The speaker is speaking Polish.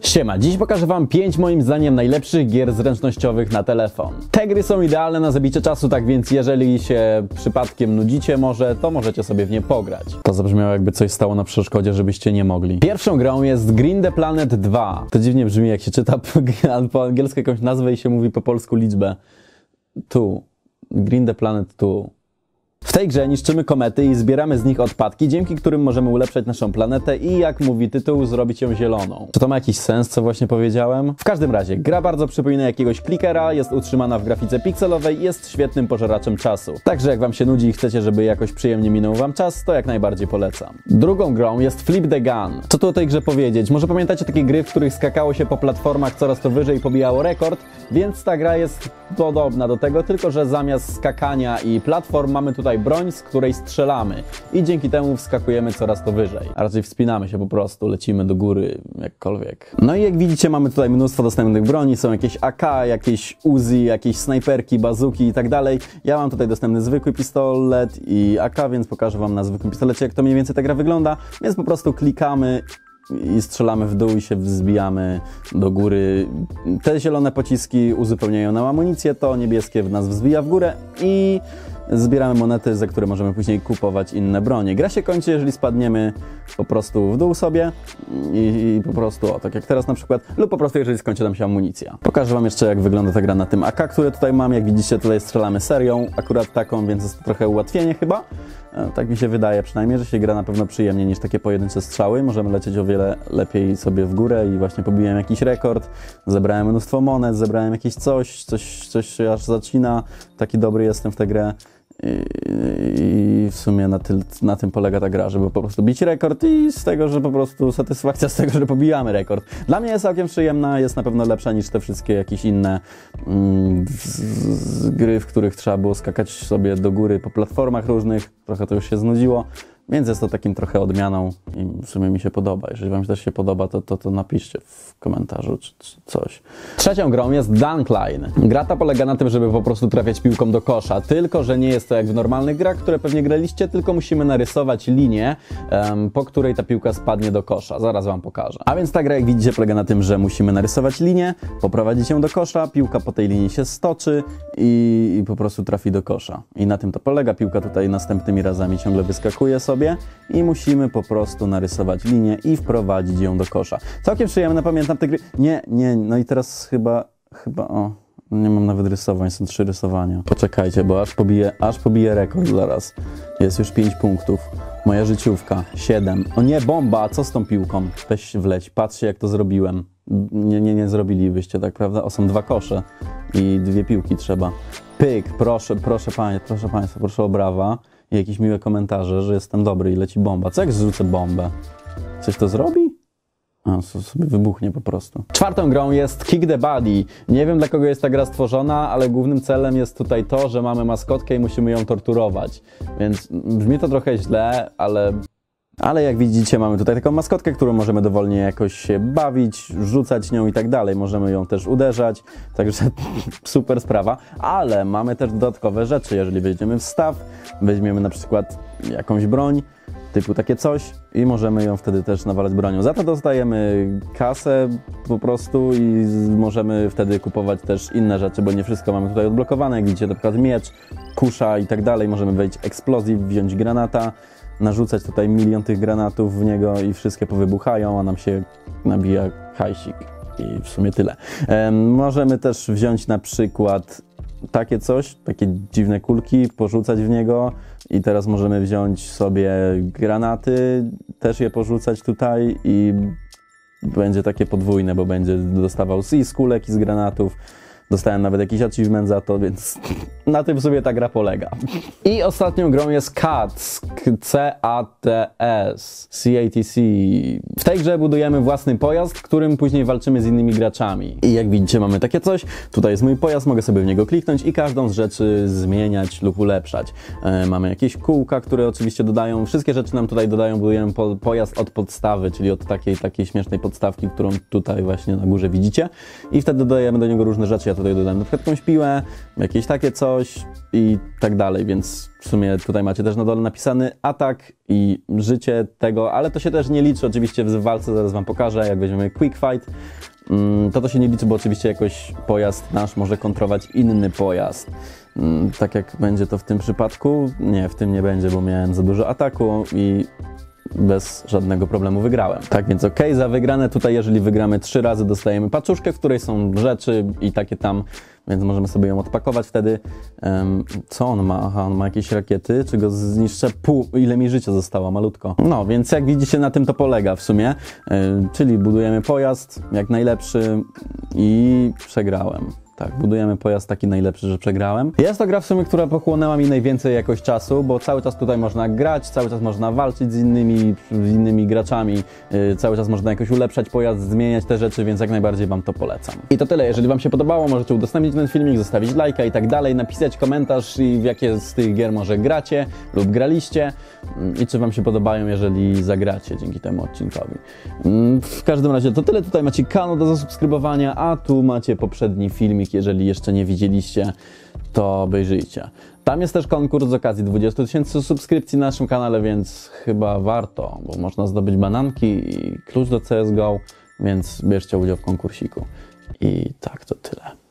Siema, dziś pokażę Wam 5 moim zdaniem najlepszych gier zręcznościowych na telefon. Te gry są idealne na zabicie czasu, tak więc jeżeli się przypadkiem nudzicie może, to możecie sobie w nie pograć. To zabrzmiało jakby coś stało na przeszkodzie, żebyście nie mogli. Pierwszą grą jest Green the Planet 2. To dziwnie brzmi jak się czyta po, angielsku jakąś nazwę i się mówi po polsku liczbę. Tu. Green the Planet 2. W tej grze niszczymy komety i zbieramy z nich odpadki, dzięki którym możemy ulepszać naszą planetę i, jak mówi tytuł, zrobić ją zieloną. Czy to ma jakiś sens, co właśnie powiedziałem? W każdym razie, gra bardzo przypomina jakiegoś klikera, jest utrzymana w grafice pikselowej jest świetnym pożeraczem czasu. Także jak wam się nudzi i chcecie, żeby jakoś przyjemnie minął wam czas, to jak najbardziej polecam. Drugą grą jest Flip the Gun. Co tu o tej grze powiedzieć? Może pamiętacie takie gry, w których skakało się po platformach coraz to wyżej i pobijało rekord? Więc ta gra jest podobna do tego, tylko że zamiast skakania i platform mamy tutaj broń, z której strzelamy i dzięki temu wskakujemy coraz to wyżej. A raczej wspinamy się po prostu, lecimy do góry, jakkolwiek. No i jak widzicie mamy tutaj mnóstwo dostępnych broni, są jakieś AK, jakieś Uzi, jakieś snajperki, bazuki i tak dalej. Ja mam tutaj dostępny zwykły pistolet i AK, więc pokażę Wam na zwykłym pistolecie jak to mniej więcej ta gra wygląda, więc po prostu klikamy i strzelamy w dół i się wzbijamy do góry. Te zielone pociski uzupełniają nam amunicję, to niebieskie w nas wzbija w górę i zbieramy monety, za które możemy później kupować inne bronie. Gra się kończy, jeżeli spadniemy po prostu w dół sobie i, i po prostu, o, tak jak teraz na przykład, lub po prostu jeżeli skończy nam się amunicja. Pokażę Wam jeszcze, jak wygląda ta gra na tym AK, które tutaj mam. Jak widzicie, tutaj strzelamy serią, akurat taką, więc jest to trochę ułatwienie chyba. E, tak mi się wydaje przynajmniej, że się gra na pewno przyjemniej niż takie pojedyncze strzały. Możemy lecieć o wiele lepiej sobie w górę i właśnie pobiłem jakiś rekord, zebrałem mnóstwo monet, zebrałem jakieś coś, coś, coś się aż zacina. Taki dobry jestem w tę grę. I w sumie na, ty, na, tym polega ta gra, żeby po prostu bić rekord i z tego, że po prostu satysfakcja z tego, że pobijamy rekord. Dla mnie jest całkiem przyjemna, jest na pewno lepsza niż te wszystkie jakieś inne mm, z, z gry, w których trzeba było skakać sobie do góry po platformach różnych. Trochę to już się znudziło. Więc jest to takim trochę odmianą i w sumie mi się podoba. Jeżeli Wam też się podoba, to, to, to napiszcie w komentarzu czy, czy, coś. Trzecią grą jest Dunkline. Gra ta polega na tym, żeby po prostu trafiać piłką do kosza, tylko że nie jest to jak w normalnych grach, które pewnie graliście, tylko musimy narysować linię, um, po której ta piłka spadnie do kosza. Zaraz Wam pokażę. A więc ta gra, jak widzicie, polega na tym, że musimy narysować linię, poprowadzić ją do kosza, piłka po tej linii się stoczy i, po prostu trafi do kosza. I na tym to polega. Piłka tutaj następnymi razami ciągle wyskakuje sobie i musimy po prostu narysować linię i wprowadzić ją do kosza. Całkiem przyjemne, pamiętam te gry. Nie, nie, no i teraz chyba, chyba, o, nie mam nawet rysowań, są trzy rysowania. Poczekajcie, bo aż pobiję, aż pobiję rekord zaraz. Jest już pięć punktów. Moja życiówka, siedem. O nie, bomba, co z tą piłką? Weź wleć, patrzcie jak to zrobiłem. Nie, nie, nie zrobilibyście, tak prawda? O, są dwa kosze i dwie piłki trzeba. Pyk, proszę, proszę panie, proszę państwa, proszę o brawa i jakieś miłe komentarze, że jestem dobry i leci bomba. Co jak zrzucę bombę? Coś to zrobi? A, sobie wybuchnie po prostu. Czwartą grą jest Kick the Body. Nie wiem dla kogo jest ta gra stworzona, ale głównym celem jest tutaj to, że mamy maskotkę i musimy ją torturować. Więc brzmi to trochę źle, ale ale jak widzicie, mamy tutaj taką maskotkę, którą możemy dowolnie jakoś się bawić, rzucać nią i tak dalej. Możemy ją też uderzać, także super sprawa. Ale mamy też dodatkowe rzeczy. Jeżeli weźmiemy wstaw, weźmiemy na przykład jakąś broń, typu takie coś i możemy ją wtedy też nawalać bronią. Za to dostajemy kasę po prostu i możemy wtedy kupować też inne rzeczy, bo nie wszystko mamy tutaj odblokowane. Jak widzicie, na przykład miecz, kusza i tak dalej. Możemy wejść eksplozji, wziąć granata, narzucać tutaj milion tych granatów w niego i wszystkie powybuchają, a nam się nabija hajsik i w sumie tyle. możemy też wziąć na przykład takie coś, takie dziwne kulki, porzucać w niego i teraz możemy wziąć sobie granaty, też je porzucać tutaj i będzie takie podwójne, bo będzie dostawał i z kulek i z granatów. Dostałem nawet jakiś achievement za to, więc na tym sobie ta gra polega. I ostatnią grą jest CATS, C-A-T-S, C-A-T-C. W tej grze budujemy własny pojazd, którym później walczymy z innymi graczami. I jak widzicie mamy takie coś, tutaj jest mój pojazd, mogę sobie w niego kliknąć i każdą z rzeczy zmieniać lub ulepszać. E, mamy jakieś kółka, które oczywiście dodają, wszystkie rzeczy nam tutaj dodają, budujemy po, pojazd od podstawy, czyli od takiej, takiej śmiesznej podstawki, którą tutaj właśnie na górze widzicie i wtedy dodajemy do niego różne rzeczy. Ja tutaj dodałem na przykład jakąś piłę, jakieś takie coś i tak dalej, więc w sumie tutaj macie też na dole napisany atak i życie tego, ale to się też nie liczy oczywiście w walce, zaraz wam pokażę, jak weźmiemy quick fight, mm, to to się nie liczy, bo oczywiście jakoś pojazd nasz może kontrolować inny pojazd. Mm, Tak jak będzie to w tym przypadku, nie, w tym nie będzie, bo miałem za dużo ataku i bez żadnego problemu wygrałem. Tak więc okej, za wygrane tutaj, jeżeli wygramy trzy razy, dostajemy paczuszkę, w której są rzeczy i takie tam, więc możemy sobie ją odpakować wtedy. Co on ma? Aha, on ma jakieś rakiety, czy go zniszczę? Pół, ile mi życia zostało, malutko. No, więc jak widzicie, na tym to polega w sumie, czyli budujemy pojazd jak najlepszy i przegrałem. Tak, budujemy pojazd taki najlepszy, że przegrałem. Jest to gra w sumie, która pochłonęła mi najwięcej jakoś czasu, bo cały czas tutaj można grać, cały czas można walczyć z innymi, z innymi graczami, yy, cały czas można jakoś ulepszać pojazd, zmieniać te rzeczy, więc jak najbardziej Wam to polecam. I to tyle. Jeżeli Wam się podobało, możecie udostępnić ten filmik, zostawić lajka i tak dalej, napisać komentarz i w jakie z tych gier może gracie lub graliście mm, i czy Wam się podobają, jeżeli zagracie dzięki temu odcinkowi. Mm, W każdym razie to tyle. Tutaj macie kanał do zasubskrybowania, a tu macie poprzedni filmik. Jeżeli jeszcze nie widzieliście, to obejrzyjcie. Tam jest też konkurs z okazji 20 tysięcy subskrypcji na naszym kanale, więc chyba warto, bo można zdobyć bananki i klucz do CSGO, więc bierzcie udział w konkursiku. I tak to tyle.